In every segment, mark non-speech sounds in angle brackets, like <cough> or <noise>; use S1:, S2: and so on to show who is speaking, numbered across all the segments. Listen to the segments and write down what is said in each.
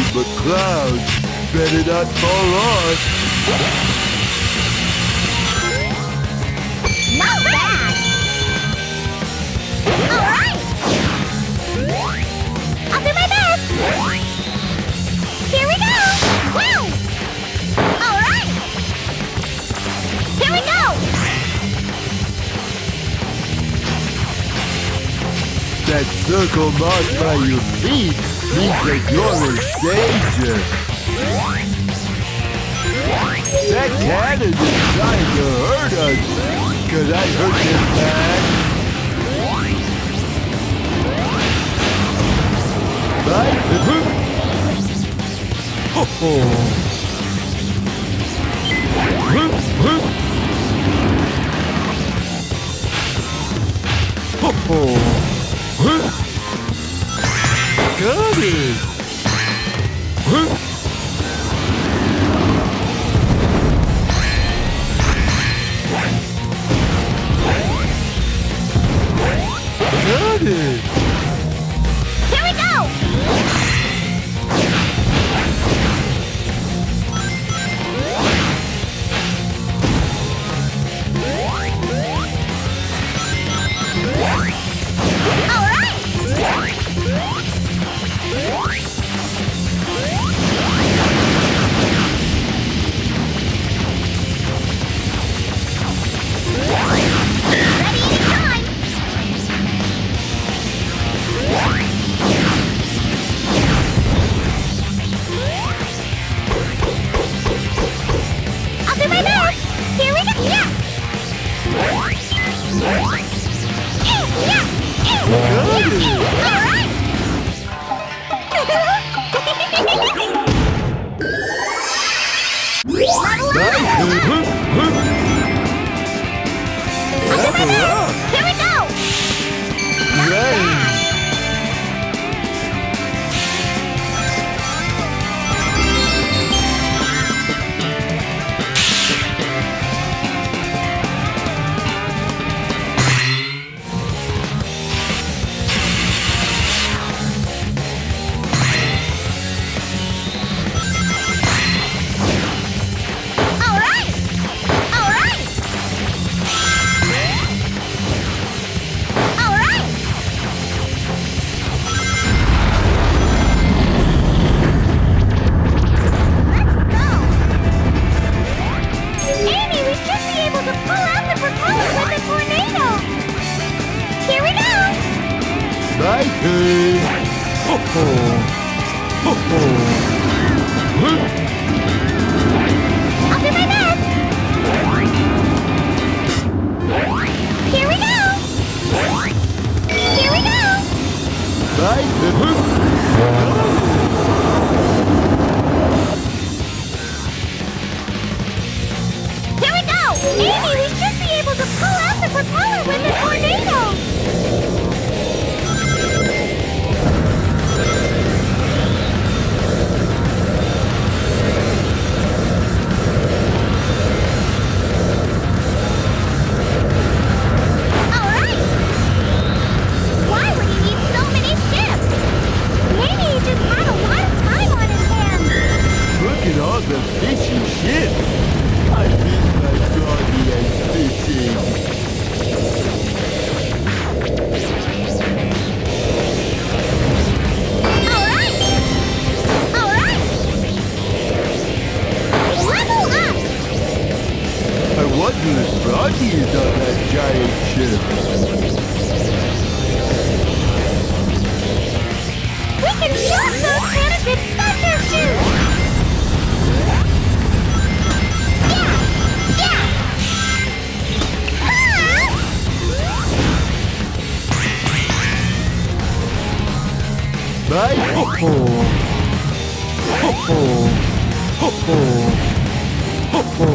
S1: nothing but clouds. Better not fall off.
S2: Not bad! Alright! I'll do my best! Here we go! Woo! Alright! Here we go!
S1: That circle marked by your feet means that you're in danger. That cannon is trying to hurt us. Could I hurt him back? Bye. Ho ho. Nice! Ho ho! Ho ho! Huh?
S2: I'll do my best! Here we go! Here we go!
S1: Nice! <laughs>
S2: We can shot those with thunder shoot! Yeah! Yeah! Ah!
S1: Ho! Ho ho! Ho ho!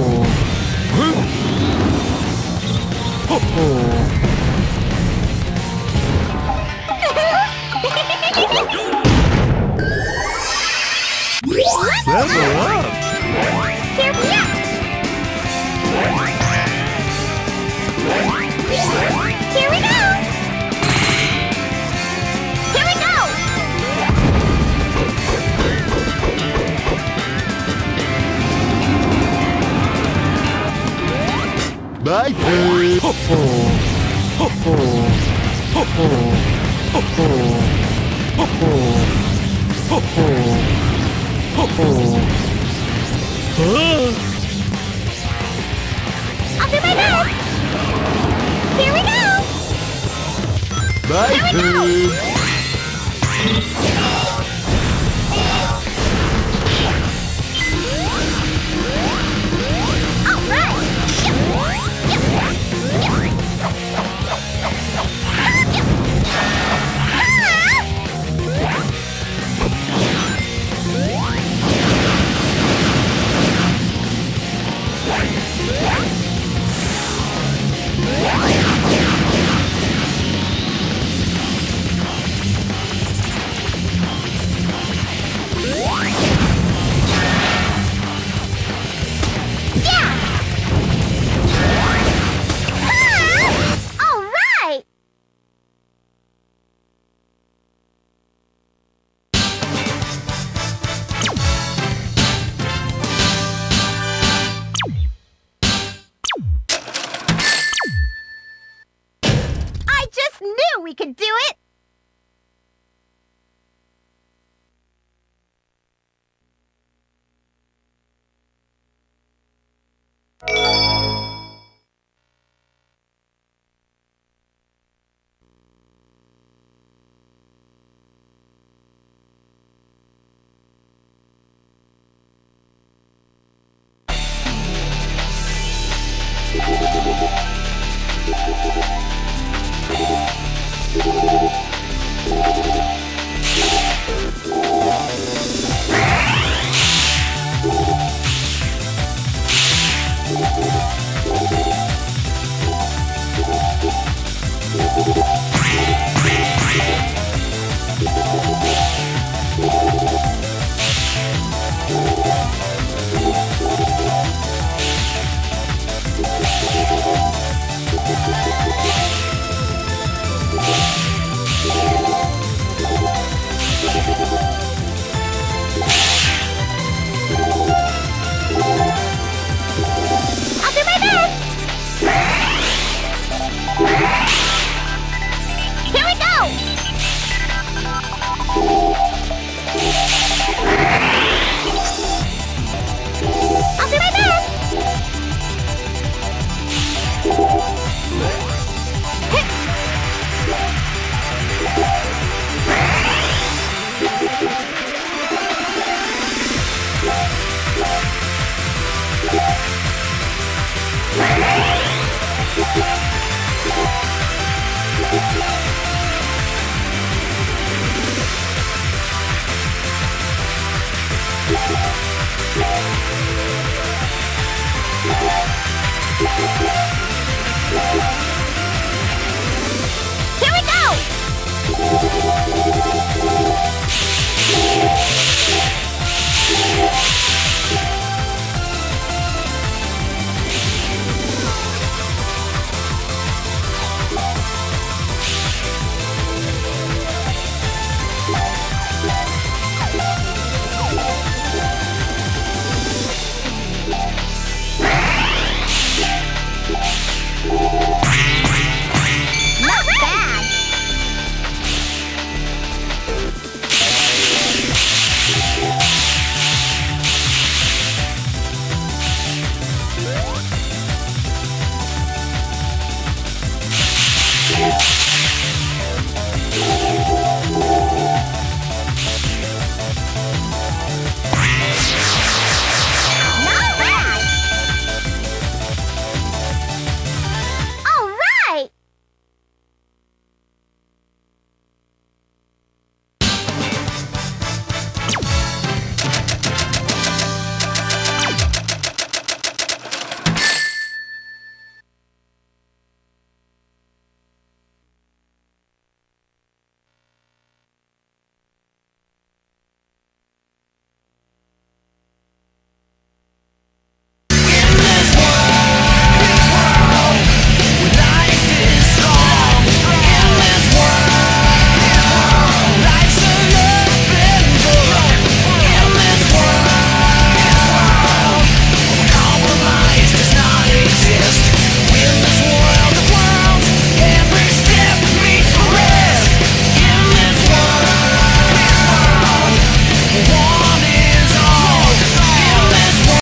S1: Ho ho! Level up!
S2: Here we go! Here we go!
S1: Bye!
S3: Ho ho! Ho ho! Ho ho! Ho ho! Ho ho! Ho ho! Ho ho! Huh?
S2: I'll do my best! Here we go!
S1: Bye,
S2: Here we go. Here we go!